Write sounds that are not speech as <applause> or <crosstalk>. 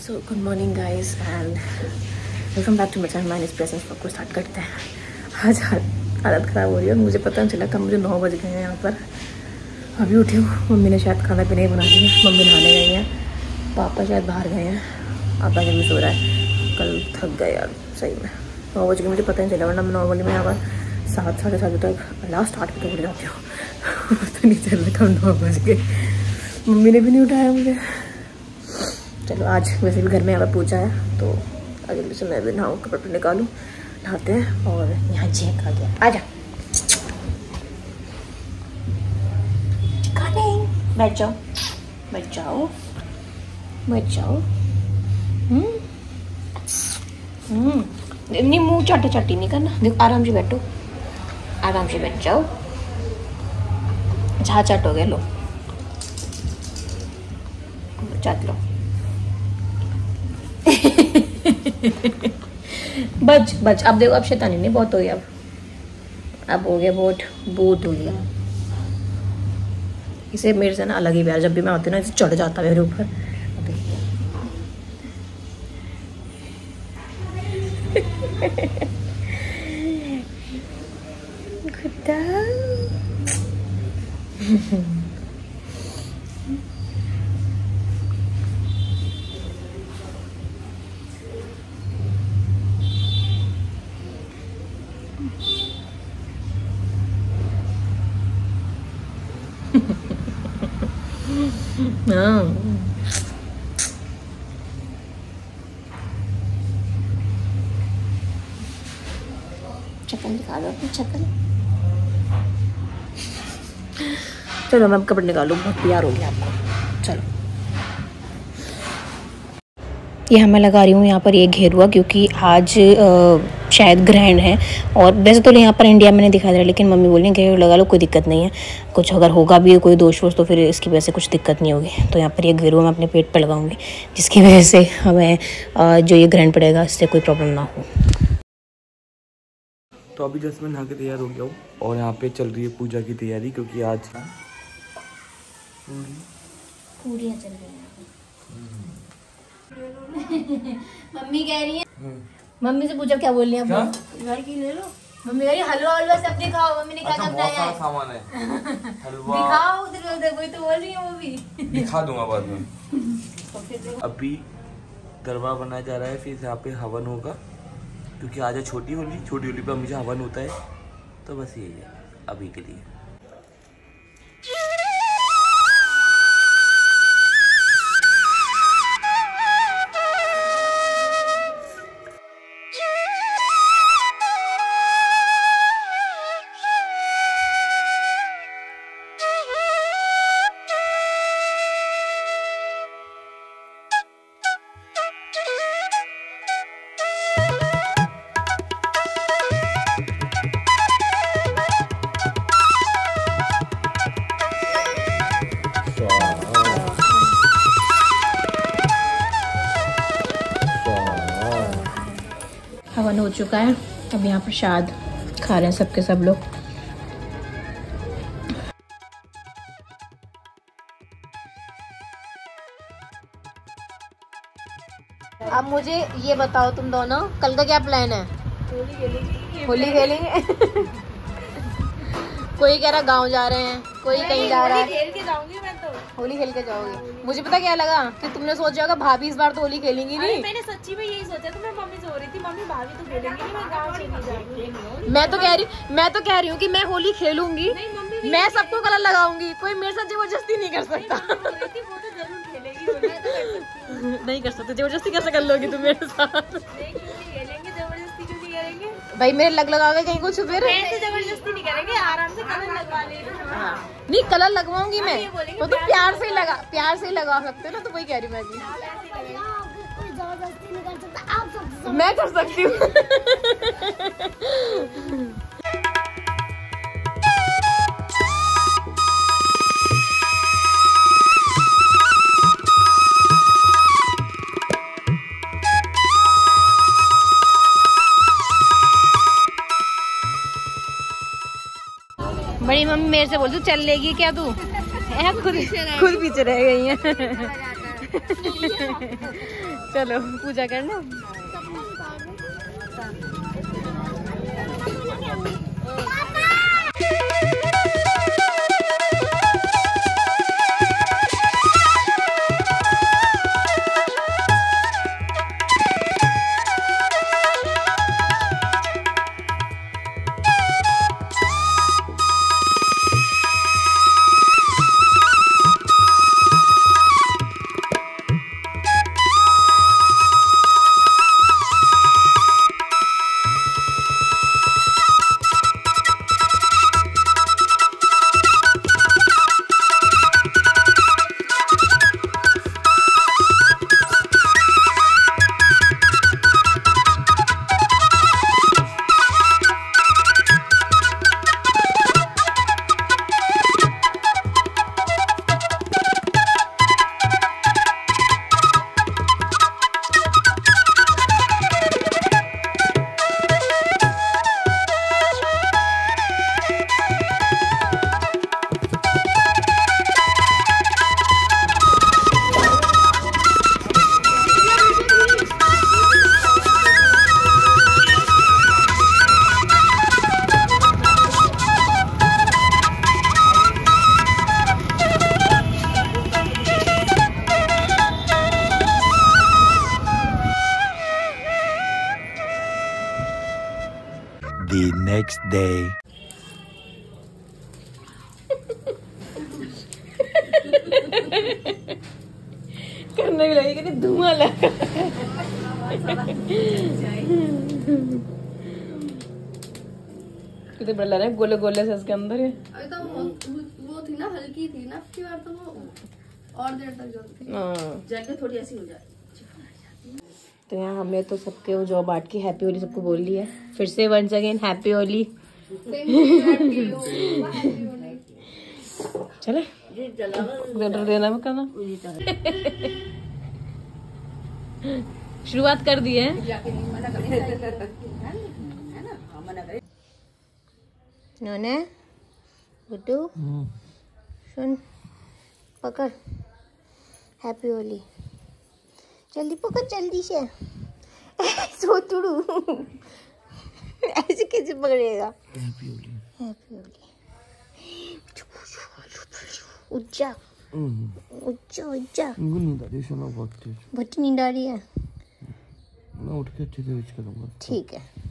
So good morning guys and welcome back to my channel minus presence को start करते हैं आज हालत ख़राब हो रही है और मुझे पता नहीं चला कब मुझे नौ बज गए हैं यहाँ पर। अभी उठी हूँ। मम्मी ने शायद खाना पीने ही बना दिया। मम्मी नहाने गई हैं। पापा शायद बाहर गए हैं। पापा जब भी सो रहा है। कल थक गए यार, सही में। नौ बज गए, मुझे पता नहीं चला, वरना मैं नॉर्मली मैं यहाँ पर सात साढ़े सात बजे तक लास्ट आठ बजे उठ जाती हूँ। <laughs> पता नहीं चल रहा कब नौ बज गए। मम्मी ने भी नहीं उठाया मुझे। चलो, आज वैसे भी घर में पर पूछा है तो अगले से मैं भी नहाऊँ, कपड़े पर निकालूँ, नहाते हैं और यहाँ जेक आ गया। आ जा। बैठ जाओ। बैठ जाओ। बैठ जाओ। हम्म। हम्म। नहीं मुँह चाटा चाटी नहीं करना। देखो, आराम से बैठो। आराम से बैठ जाओ। झा चट गया, लो। चट लो। <laughs> बच बच। अब देखो, अब शैतानी नहीं, बहुत हो गया अब। अब हो गया बहुत बहुत हो गया। इसे मेरे से ना अलग ही प्यार, जब भी मैं आती हूँ ना, इसे चढ़ जाता है मेरे ऊपर। <laughs> खुदा। <laughs> हाँ चप्पल निकालो अपनी चप्पल चलो मैं कपड़े निकालूँ बहुत प्यार हो गया आपको चलो यहाँ मैं लगा रही हूँ यहाँ पर ये घेरुआ क्योंकि आज अ, शायद ग्रहण है। और वैसे तो यहाँ पर इंडिया में नहीं दिखा दे रहा लेकिन मम्मी बोल रही है घेरुआ लगा लो कोई दिक्कत नहीं है। कुछ अगर होगा भी कोई दोष वोष तो फिर इसकी वजह से कुछ दिक्कत नहीं होगी। तो यहाँ पर ये घेरुआ मैं अपने पेट पर लगाऊँगी जिसकी वजह से हमें जो ये ग्रहण पड़ेगा इससे कोई प्रॉब्लम ना हो। तो अभी जस्ट मैं नहा के तैयार हो गया हूँ और यहाँ पे चल रही है पूजा की तैयारी क्योंकि आज पूरियाँ चल रही <laughs> मम्मी कह रही है। मम्मी से पूछा क्या बोल रही है क्या? ले लो। मम्मी कह रही है, हलवा हलवा सब दिखाओ। मम्मी ने क्या अच्छा बनाया है? सामान है। <laughs> हलवा। दिखाओ उधर उधर वही तो बोल रही है वो भी दिखा दूँगा बाद में। <laughs> तो अभी दरबार बनाया जा रहा है फिर यहाँ पे हवन होगा। क्योंकि आज है छोटी होली छोटी होली पे हमेशा हवन होता है। तो बस यही है अभी के लिए। हवन हो चुका है। अब यहाँ प्रसाद खा रहे हैं सबके सब लोग। अब मुझे ये बताओ तुम दोनों कल का क्या प्लान है? होली खेलेंगे। <laughs> कोई कह रहा गाँव जा रहे हैं कोई कहीं जा रहा है। खेल के जाऊँगी होली खेल के जाओगे। मुझे पता क्या लगा कि तुमने सोचा होगा भाभी इस बार तो होली खेलेंगी नहीं। मैंने सच्ची में यही सोचा था मैं मम्मी से रही थी मम्मी भाभी तो खेलेंगी नहीं मैं गाँव चली मैं तो कह रही मैं तो कह रही हूँ कि मैं होली खेलूँगी। मैं सबको कलर लगाऊँगी कोई मेरे साथ ज़बरदस्ती नहीं कर सकता। तो तो। <laughs> नहीं कर सकते ज़बरदस्ती कैसे कर लोगी तुम मेरे साथ? भाई मेरे लग लगा के कहीं कुछ फिर? ज़बरदस्ती नहीं करेंगे आराम से कलर लगवा लेना हाँ। नहीं कलर लगवाऊँगी मैं। ये बोलेंगे वो तो प्यार से लगा प्यार से ही लगा सकते हो ना तो वही कह रही मैं भी मैं कर सकती हूँ। बड़ी मम्मी मेरे से बोल तू चल लेगी क्या तू? <laughs> खुद खुद पीछे रह गई है। <laughs> चलो पूजा करना The next day. करने के लगे कि धुआँ लगा। कितने बड़ा लग रहा है गोले गोले से इसके अंदर है। अभी तो वो, वो थी ना हल्की थी ना की बार तो वो और देर तक जलती। हाँ। जाके थोड़ी ऐसी हो जाए तो यहाँ हमें तो सबके जो बांट के हैप्पी होली सबको बोल लिया है। फिर से वंस अगेन हैप्पी होली। चले। देना करना शुरुआत कर दी है। नोने गुड्डू सुन पकड़। हैप्पी होली। जल्दी पकड़ जल्दी से। <laughs> सोतुड़ू ऐसे कैसे पकड़ेगा? हैप्पी होली उच्चा उच्चा उच्चा नींद आ रही है बहुत तेज। बहुत नींद आ रही है। मैं उठ के अच्छे से विच करूँगा। ठीक है।